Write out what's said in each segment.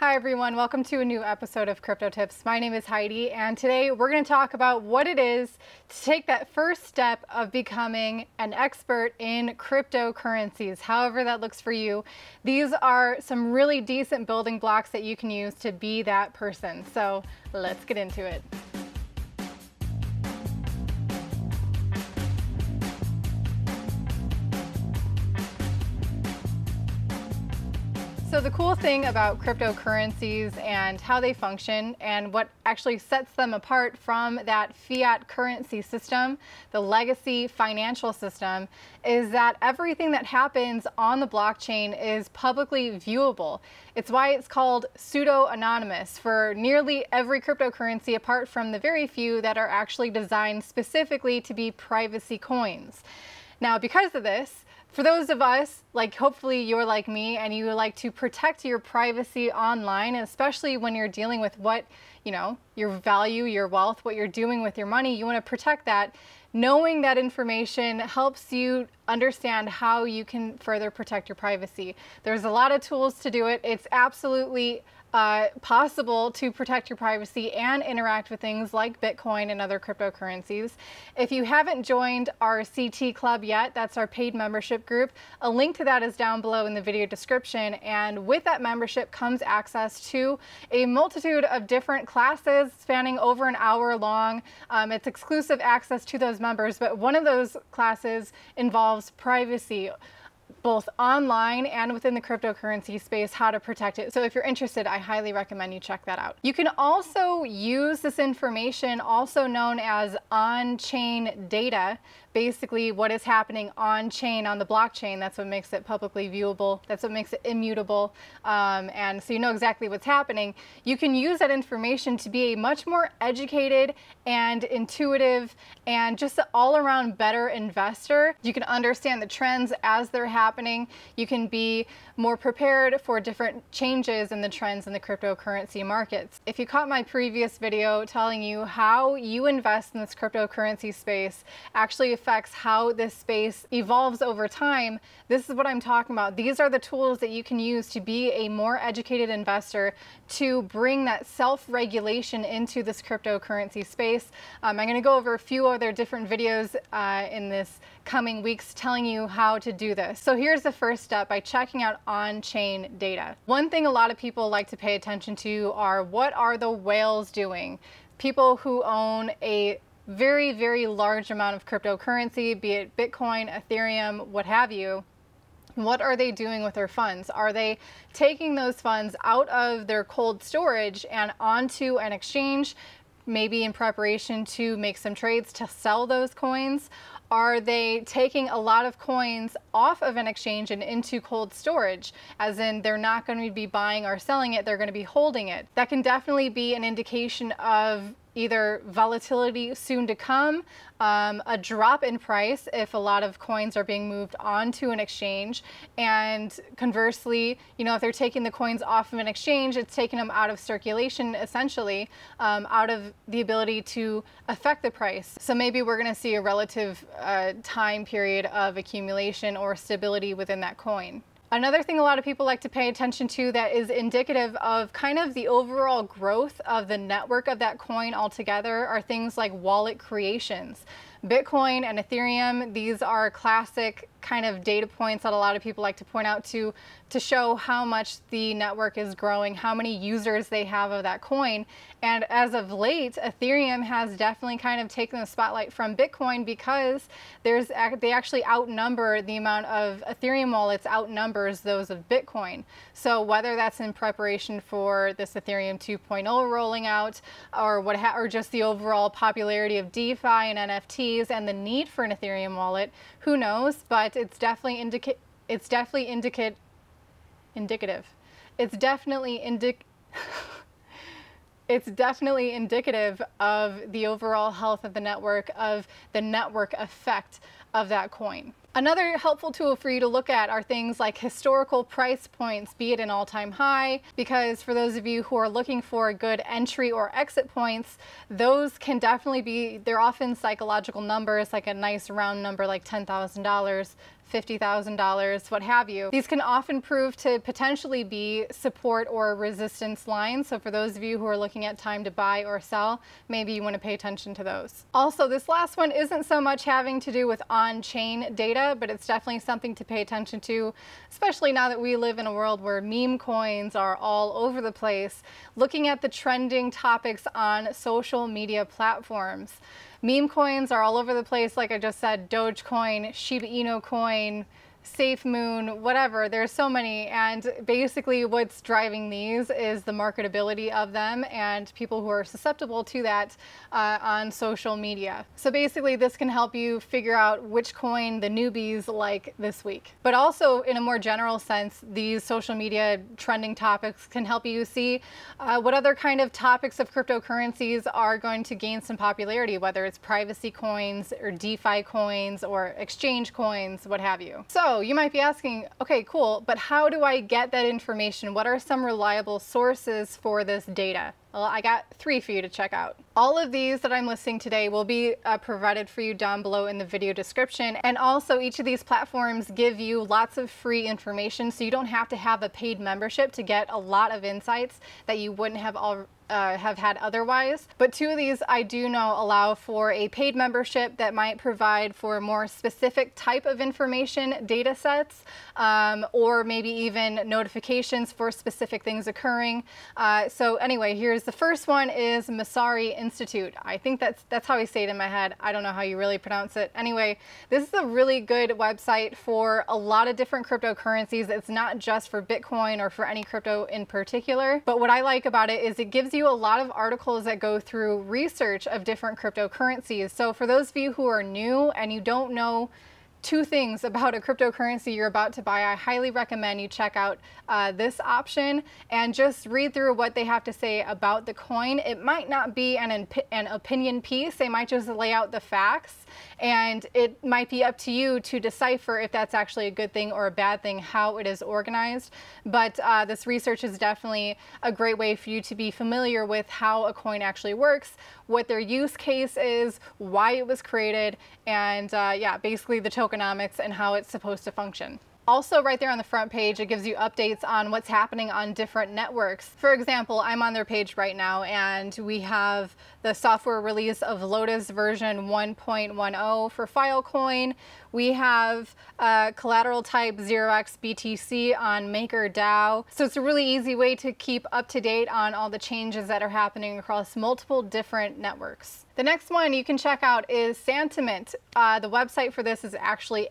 Hi everyone, welcome to a new episode of Crypto Tips. My name is Heidi and today we're going to talk about what it is to take that first step of becoming an expert in cryptocurrencies, however that looks for you. These are some really decent building blocks that you can use to be that person. So let's get into it. So the cool thing about cryptocurrencies and how they function and what actually sets them apart from that fiat currency system, the legacy financial system, is that everything that happens on the blockchain is publicly viewable. It's why it's called pseudo-anonymous for nearly every cryptocurrency apart from the very few that are actually designed specifically to be privacy coins. Now, because of this, for those of us, like hopefully you're like me and you like to protect your privacy online, especially when you're dealing with what, you know, your value, your wealth, what you're doing with your money, you want to protect that. Knowing that information helps you understand how you can further protect your privacy. There's a lot of tools to do it. It's absolutely uh, possible to protect your privacy and interact with things like Bitcoin and other cryptocurrencies. If you haven't joined our CT Club yet, that's our paid membership group, a link to that is down below in the video description. And with that membership comes access to a multitude of different classes spanning over an hour long. Um, it's exclusive access to those members, but one of those classes involves privacy both online and within the cryptocurrency space how to protect it. So if you're interested, I highly recommend you check that out. You can also use this information, also known as on-chain data, basically what is happening on chain on the blockchain. That's what makes it publicly viewable. That's what makes it immutable. Um, and so you know exactly what's happening. You can use that information to be a much more educated and intuitive and just an all around better investor. You can understand the trends as they're happening. You can be more prepared for different changes in the trends in the cryptocurrency markets. If you caught my previous video telling you how you invest in this cryptocurrency space actually affects how this space evolves over time, this is what I'm talking about. These are the tools that you can use to be a more educated investor to bring that self-regulation into this cryptocurrency space. Um, I'm going to go over a few other different videos uh, in this coming weeks telling you how to do this. So here's the first step by checking out on-chain data. One thing a lot of people like to pay attention to are what are the whales doing? People who own a very, very large amount of cryptocurrency, be it Bitcoin, Ethereum, what have you, what are they doing with their funds? Are they taking those funds out of their cold storage and onto an exchange, maybe in preparation to make some trades to sell those coins? Are they taking a lot of coins off of an exchange and into cold storage, as in they're not going to be buying or selling it, they're going to be holding it? That can definitely be an indication of either volatility soon to come, um, a drop in price if a lot of coins are being moved onto an exchange, and conversely, you know, if they're taking the coins off of an exchange, it's taking them out of circulation essentially, um, out of the ability to affect the price. So maybe we're going to see a relative uh, time period of accumulation or stability within that coin. Another thing a lot of people like to pay attention to that is indicative of kind of the overall growth of the network of that coin altogether are things like wallet creations. Bitcoin and Ethereum, these are classic kind of data points that a lot of people like to point out to to show how much the network is growing, how many users they have of that coin. And as of late, Ethereum has definitely kind of taken the spotlight from Bitcoin because there's they actually outnumber the amount of Ethereum wallets outnumbers those of Bitcoin. So whether that's in preparation for this Ethereum 2.0 rolling out or what or just the overall popularity of DeFi and And the need for an Ethereum wallet, who knows, but it's definitely indicate it's definitely indicate indicative. It's definitely indic it's definitely indicative of the overall health of the network, of the network effect of that coin. Another helpful tool for you to look at are things like historical price points, be it an all-time high, because for those of you who are looking for good entry or exit points, those can definitely be, they're often psychological numbers, like a nice round number like $10,000, $50,000, what have you. These can often prove to potentially be support or resistance lines. So for those of you who are looking at time to buy or sell, maybe you want to pay attention to those. Also, this last one isn't so much having to do with on-chain data, but it's definitely something to pay attention to, especially now that we live in a world where meme coins are all over the place. Looking at the trending topics on social media platforms. Meme coins are all over the place, like I just said, Dogecoin, Shiba Inu coin, Safe Moon, whatever. There's so many. And basically, what's driving these is the marketability of them and people who are susceptible to that uh, on social media. So basically, this can help you figure out which coin the newbies like this week. But also, in a more general sense, these social media trending topics can help you see uh, what other kind of topics of cryptocurrencies are going to gain some popularity, whether it's privacy coins or DeFi coins or exchange coins, what have you. So you might be asking, okay, cool, but how do I get that information? What are some reliable sources for this data? Well, I got three for you to check out. All of these that I'm listing today will be uh, provided for you down below in the video description. And also each of these platforms give you lots of free information so you don't have to have a paid membership to get a lot of insights that you wouldn't have all, uh, have had otherwise. But two of these I do know allow for a paid membership that might provide for more specific type of information data sets um, or maybe even notifications for specific things occurring. Uh, so anyway, here's the first one is Messari Institute. I think that's that's how I say it in my head. I don't know how you really pronounce it. Anyway, this is a really good website for a lot of different cryptocurrencies. It's not just for Bitcoin or for any crypto in particular. But what I like about it is it gives you a lot of articles that go through research of different cryptocurrencies. So for those of you who are new and you don't know two things about a cryptocurrency you're about to buy, I highly recommend you check out uh, this option and just read through what they have to say about the coin. It might not be an, an opinion piece, they might just lay out the facts and it might be up to you to decipher if that's actually a good thing or a bad thing, how it is organized. But uh, this research is definitely a great way for you to be familiar with how a coin actually works, what their use case is, why it was created, and uh, yeah, basically the and how it's supposed to function. Also right there on the front page, it gives you updates on what's happening on different networks. For example, I'm on their page right now and we have the software release of Lotus version 1.10 for Filecoin. We have uh, collateral type 0x BTC on MakerDAO. So it's a really easy way to keep up to date on all the changes that are happening across multiple different networks. The next one you can check out is Santiment. Uh, the website for this is actually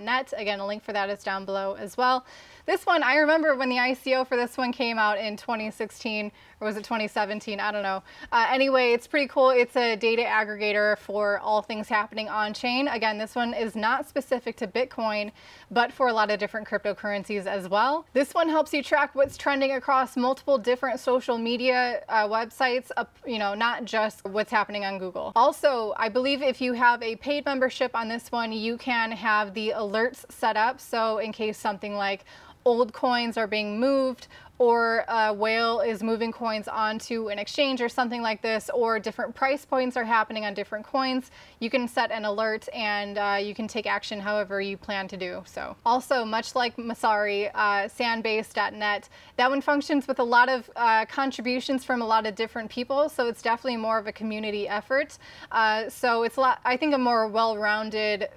Again, a link for that is down below as well. This one, I remember when the ICO for this one came out in 2016, or was it 2017? I don't know. Uh, anyway, it's pretty cool. It's a data aggregator for all things happening on chain. Again, this one is not specific to Bitcoin, but for a lot of different cryptocurrencies as well. This one helps you track what's trending across multiple different social media uh, websites, you know, not just what's happening on Google. Also, I believe if you have a paid membership on this one, you can have the alerts set up. So in case something like old coins are being moved or a whale is moving coins onto an exchange or something like this, or different price points are happening on different coins, you can set an alert and uh, you can take action however you plan to do so. Also, much like Messari, uh, sanbase.net, that one functions with a lot of uh, contributions from a lot of different people, so it's definitely more of a community effort. Uh, so it's, a lot, I think, a more well-rounded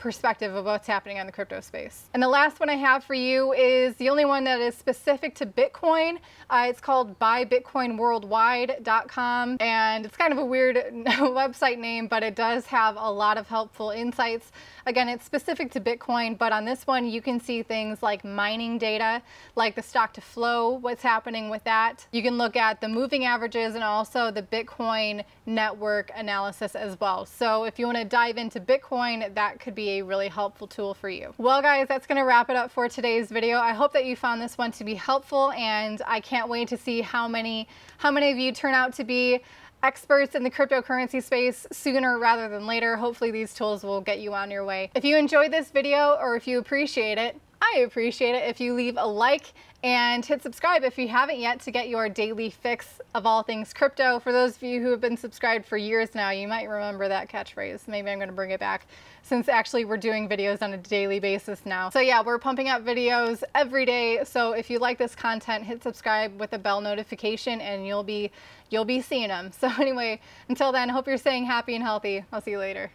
perspective of what's happening on the crypto space. And the last one I have for you is the only one that is specific to Bitcoin. Uh, it's called buybitcoinworldwide.com and it's kind of a weird website name, but it does have a lot of helpful insights. Again, it's specific to Bitcoin, but on this one you can see things like mining data, like the stock to flow, what's happening with that. You can look at the moving averages and also the Bitcoin network analysis as well. So if you want to dive into Bitcoin, that could be a really helpful tool for you. Well guys, that's gonna wrap it up for today's video. I hope that you found this one to be helpful and I can't wait to see how many, how many of you turn out to be experts in the cryptocurrency space sooner rather than later. Hopefully these tools will get you on your way. If you enjoyed this video or if you appreciate it, I appreciate it if you leave a like and hit subscribe if you haven't yet to get your daily fix of all things crypto. For those of you who have been subscribed for years now, you might remember that catchphrase. Maybe I'm going to bring it back since actually we're doing videos on a daily basis now. So yeah, we're pumping out videos every day. So if you like this content, hit subscribe with a bell notification and you'll be you'll be seeing them. So anyway, until then, hope you're staying happy and healthy. I'll see you later.